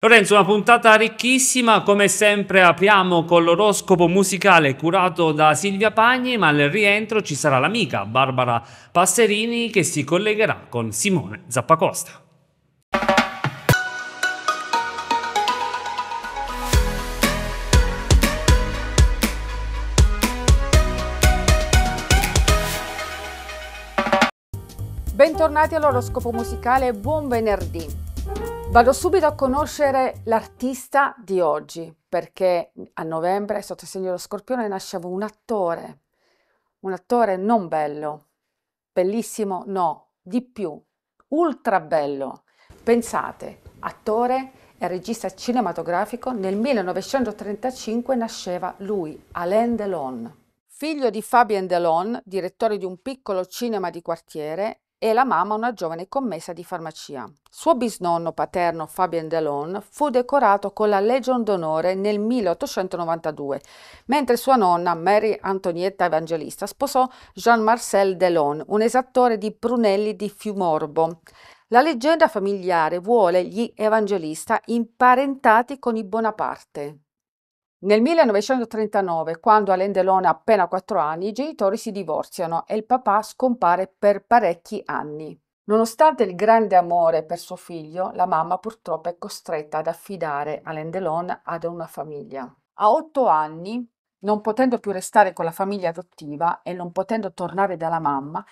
Lorenzo, una puntata ricchissima, come sempre apriamo con l'oroscopo musicale curato da Silvia Pagni, ma al rientro ci sarà l'amica Barbara Passerini che si collegherà con Simone Zappacosta. Bentornati all'oroscopo musicale buon venerdì. Vado subito a conoscere l'artista di oggi, perché a novembre, sotto il segno dello scorpione, nasceva un attore, un attore non bello, bellissimo no, di più, ultra bello. Pensate, attore e regista cinematografico, nel 1935 nasceva lui, Alain Delon. Figlio di Fabien Delon, direttore di un piccolo cinema di quartiere, e la mamma una giovane commessa di farmacia. Suo bisnonno paterno Fabien Delon fu decorato con la Legion d'onore nel 1892, mentre sua nonna Mary Antonietta Evangelista sposò Jean-Marcel Delon, un esattore di Brunelli di Fiumorbo. La leggenda familiare vuole gli Evangelista imparentati con i Bonaparte. Nel 1939, quando Alain Delon ha appena 4 anni, i genitori si divorziano e il papà scompare per parecchi anni. Nonostante il grande amore per suo figlio, la mamma purtroppo è costretta ad affidare Alain Delon ad una famiglia. A 8 anni, non potendo più restare con la famiglia adottiva e non potendo tornare dalla mamma,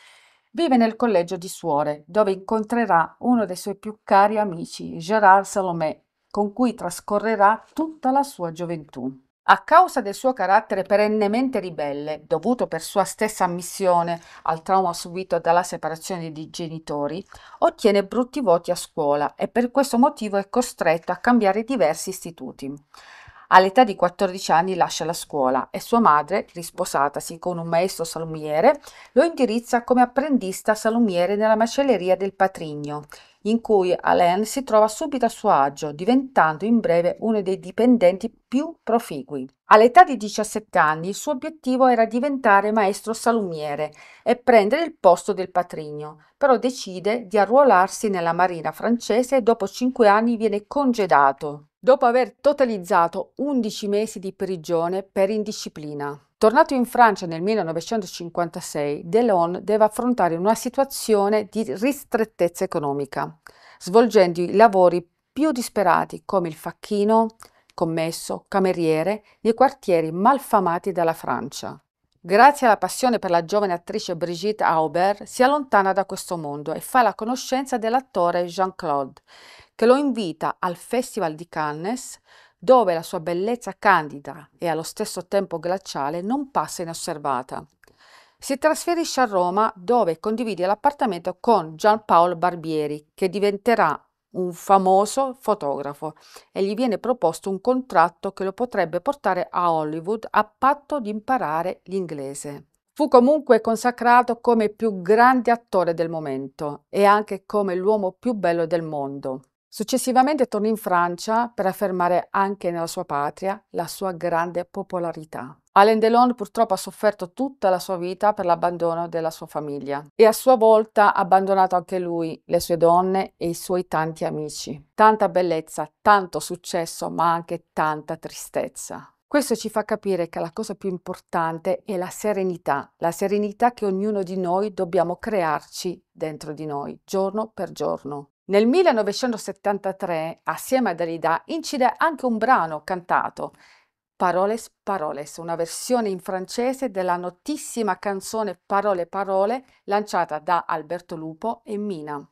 vive nel collegio di suore, dove incontrerà uno dei suoi più cari amici, Gérard Salomé, con cui trascorrerà tutta la sua gioventù. A causa del suo carattere perennemente ribelle, dovuto per sua stessa ammissione al trauma subito dalla separazione dei genitori, ottiene brutti voti a scuola e per questo motivo è costretto a cambiare diversi istituti. All'età di 14 anni lascia la scuola e sua madre, risposatasi con un maestro salumiere, lo indirizza come apprendista salumiere nella macelleria del Patrigno, in cui Alain si trova subito a suo agio, diventando in breve uno dei dipendenti più proficui. All'età di 17 anni il suo obiettivo era diventare maestro salumiere e prendere il posto del patrigno, però decide di arruolarsi nella marina francese e dopo 5 anni viene congedato, dopo aver totalizzato 11 mesi di prigione per indisciplina. Tornato in Francia nel 1956, Delon deve affrontare una situazione di ristrettezza economica, svolgendo i lavori più disperati come il facchino, commesso, cameriere nei quartieri malfamati della Francia. Grazie alla passione per la giovane attrice Brigitte Aubert, si allontana da questo mondo e fa la conoscenza dell'attore Jean-Claude, che lo invita al Festival di Cannes dove la sua bellezza candida e allo stesso tempo glaciale non passa inosservata. Si trasferisce a Roma dove condivide l'appartamento con Gian-Paolo Barbieri, che diventerà un famoso fotografo e gli viene proposto un contratto che lo potrebbe portare a Hollywood a patto di imparare l'inglese. Fu comunque consacrato come il più grande attore del momento e anche come l'uomo più bello del mondo. Successivamente torna in Francia per affermare anche nella sua patria la sua grande popolarità. Alain Delon purtroppo ha sofferto tutta la sua vita per l'abbandono della sua famiglia e a sua volta ha abbandonato anche lui, le sue donne e i suoi tanti amici. Tanta bellezza, tanto successo, ma anche tanta tristezza. Questo ci fa capire che la cosa più importante è la serenità, la serenità che ognuno di noi dobbiamo crearci dentro di noi, giorno per giorno. Nel 1973, assieme a Dalida, incide anche un brano cantato, Paroles Paroles, una versione in francese della notissima canzone Parole Parole lanciata da Alberto Lupo e Mina.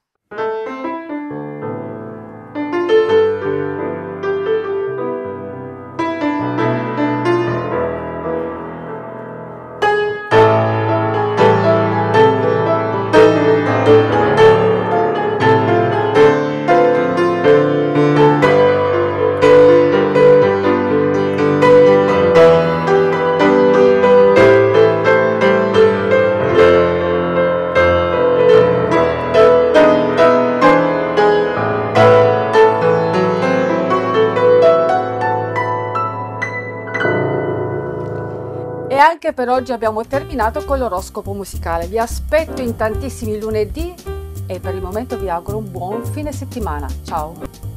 E anche per oggi abbiamo terminato con l'oroscopo musicale. Vi aspetto in tantissimi lunedì e per il momento vi auguro un buon fine settimana. Ciao!